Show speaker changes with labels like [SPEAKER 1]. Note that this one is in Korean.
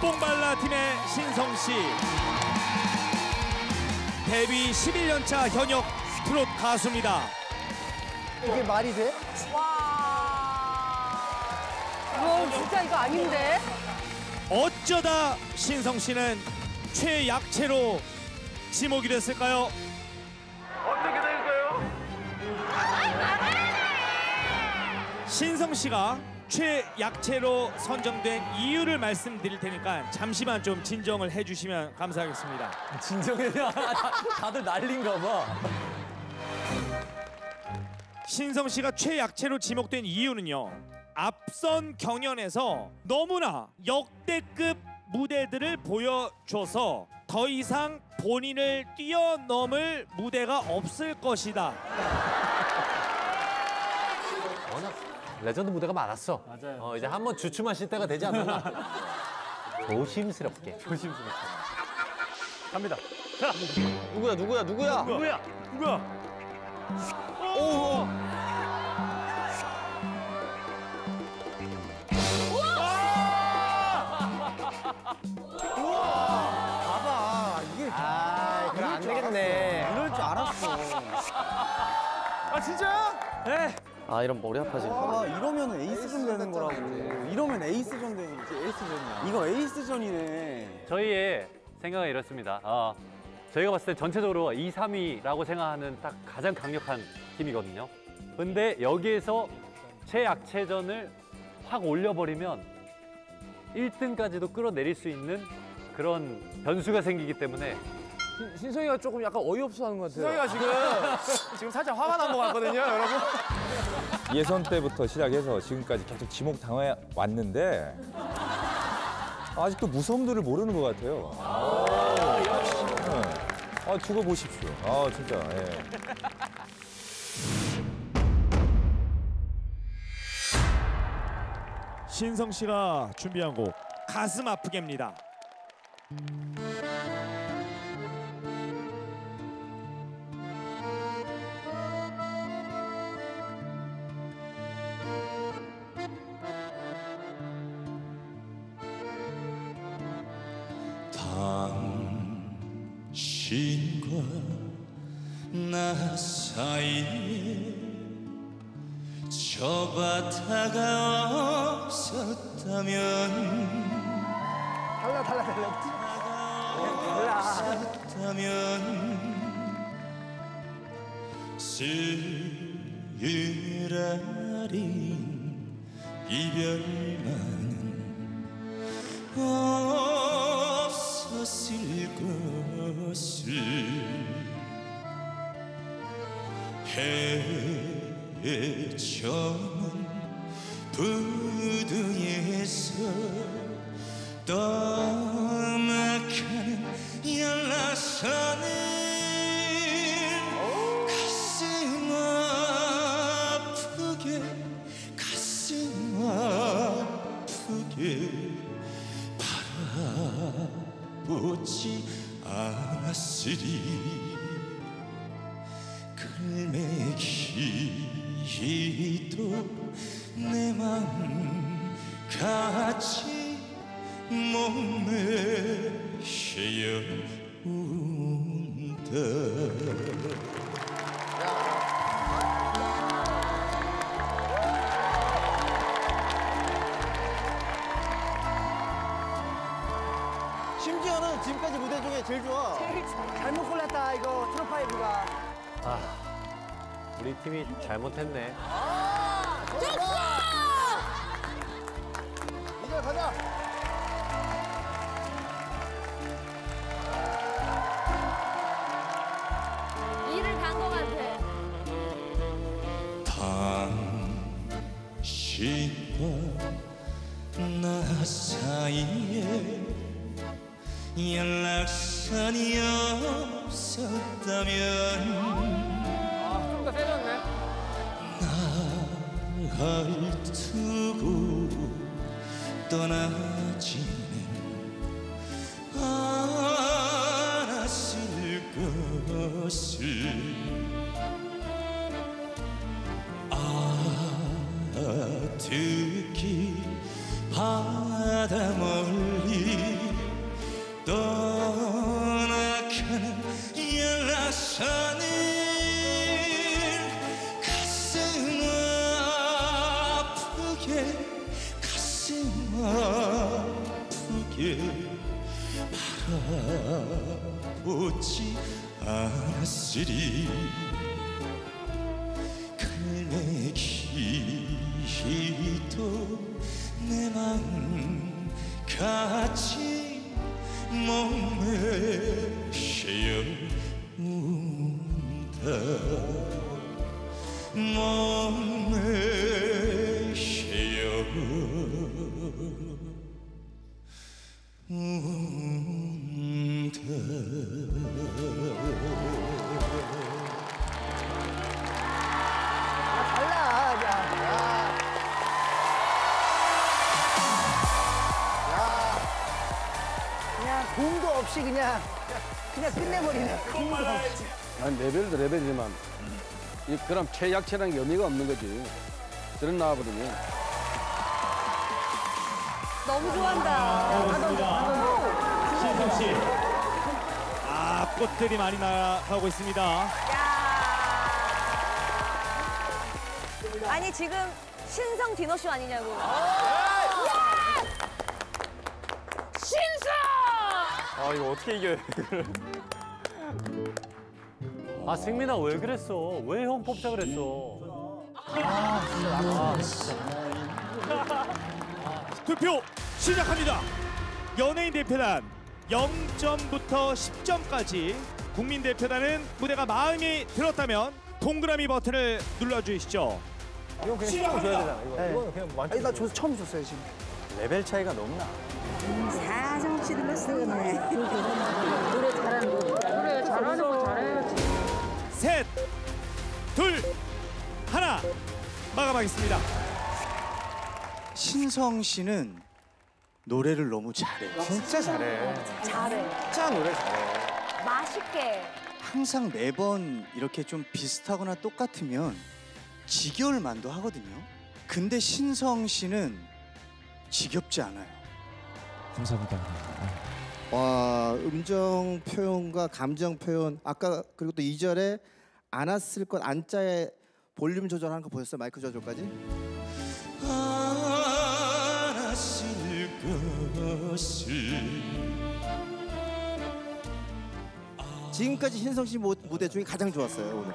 [SPEAKER 1] 뽕발라 팀의 신성 씨. 데뷔 11년차 현역 트롯 가수입니다.
[SPEAKER 2] 이게 말이 돼?
[SPEAKER 3] 와. 이거 진짜 이거 아닌데?
[SPEAKER 1] 어쩌다 신성 씨는 최약체로 지목이 됐을까요?
[SPEAKER 4] 어떻게 된 거예요?
[SPEAKER 1] 신성 씨가 최약체로 선정된 이유를 말씀드릴 테니까 잠시만 좀 진정을 해주시면 감사하겠습니다.
[SPEAKER 2] 진정해야 다들 난린가 봐.
[SPEAKER 1] 신성 씨가 최약체로 지목된 이유는요. 앞선 경연에서 너무나 역대급 무대들을 보여줘서 더 이상 본인을 뛰어넘을 무대가 없을 것이다.
[SPEAKER 2] 워낙 레전드 무대가 많았어.
[SPEAKER 5] 맞아요.
[SPEAKER 2] 어, 이제 한번 주춤하실 때가 되지 않았나. 조심스럽게.
[SPEAKER 5] 조심스럽게. 갑니다.
[SPEAKER 2] 누구야 누구야 누구야?
[SPEAKER 5] 누구야? 누구야?
[SPEAKER 2] 오.
[SPEAKER 6] 봐봐 이게
[SPEAKER 2] 아, 그럼 안 되겠네.
[SPEAKER 6] 이럴 줄 알았어. 아 진짜야?
[SPEAKER 5] 네.
[SPEAKER 2] 아, 이런 머리 아파지.
[SPEAKER 6] 봐봐 이러면 에이스전 되는 거라고. 이러면 에이스전 되는 거지 에이스전이야. 이거 에이스전이네.
[SPEAKER 5] 저희의 생각은 이렇습니다. 어, 저희가 봤을 때 전체적으로 2, 3위라고 생각하는 딱 가장 강력한 팀이거든요. 근데 여기에서 최약체전을 확 올려버리면 1등까지도 끌어내릴 수 있는 그런 변수가 생기기 때문에
[SPEAKER 2] 신성이가 조금 약간 어이없어 하는 것 같아요.
[SPEAKER 6] 성이가 지금 지금 살짝 화가 난 것 같거든요, 여러분.
[SPEAKER 7] 예선 때부터 시작해서 지금까지 계속 지목 당해 왔는데 아직도 무서움들을 모르는 것 같아요. 네. 아 두고 보십시오. 아 진짜. 예.
[SPEAKER 1] 신성 씨가 준비한 곡 가슴 아프게입니다.
[SPEAKER 8] 당신과 나 사이에 저 바다가 없었다면
[SPEAKER 6] 달라 달라 달라.
[SPEAKER 8] 없었다면 쓰라린 이별 없었을 것을 해저문 부두에서 떠나가는 연락선은 않았으리 글매기도 내맘 같이 몸에 쉬어 운다
[SPEAKER 6] 는 지금까지 무대 중에 제일 좋아. 잘못 골랐다 이거 트로파이브가.
[SPEAKER 5] 우리 팀이 잘못했네.
[SPEAKER 6] 이제 가자.
[SPEAKER 3] 일을 간것 같아.
[SPEAKER 8] 당신과 나 사이에 연락선이 없었다면
[SPEAKER 2] 좀더 세졌네.
[SPEAKER 8] 날 두고 떠나지는 않았을 것을 아 듣기 바다 멀리 떠나가는 연락선을 가슴 아프게 가슴 아프게 바라보지 않았으리. 그네 기도 내맘 같이 쉬어 운다
[SPEAKER 9] 그냥 그냥 끝내버리네.
[SPEAKER 10] 아니 레벨도 레벨이지만 이 그럼 최약체라는 게 의미가 없는 거지. 저런 나와버리면
[SPEAKER 3] 너무 좋아한다.
[SPEAKER 1] 신성 씨. 아, 꽃들이 많이 날아가고 있습니다.
[SPEAKER 3] 야. 아니 지금 신성 디너쇼 아니냐고. 신성!
[SPEAKER 2] 아 이거 어떻게 이겨요?
[SPEAKER 5] 아 승민아 왜 그랬어? 왜 형 뽑자 그랬어?
[SPEAKER 1] 투표 시작합니다. 연예인 대표단 0점부터 10점까지 국민 대표단은 무대가 마음에 들었다면 동그라미 버튼을 눌러주시죠.
[SPEAKER 2] 이건 그냥 신경 줘야 되잖아. 이거
[SPEAKER 9] 네.
[SPEAKER 2] 이거는 그냥 완전
[SPEAKER 9] 아니 나저 처음 줬어요 지금.
[SPEAKER 2] 레벨 차이가 너무 나.
[SPEAKER 9] 사정 씨들로 쓰네.
[SPEAKER 3] 노래 잘하는 거. 그래 잘하는 거 잘해야지.
[SPEAKER 1] 셋, 둘, 하나 마감하겠습니다.
[SPEAKER 6] 신성 씨는 노래를 너무 잘해. 진짜 잘해.
[SPEAKER 3] 잘해.
[SPEAKER 6] 진짜 노래 잘해.
[SPEAKER 3] 맛있게.
[SPEAKER 6] 항상 매번 이렇게 좀 비슷하거나 똑같으면 지겨울 만도 하거든요. 근데 신성 씨는 지겹지 않아요.
[SPEAKER 11] 와 음정 표현과 감정 표현. 아까 그리고 또 2절에 안았을 것 안자의 볼륨 조절하는 거 보셨어요? 마이크 조절까지?
[SPEAKER 8] 안았을 것을
[SPEAKER 11] 지금까지 신성 씨 모- 무대 중에 가장 좋았어요 오늘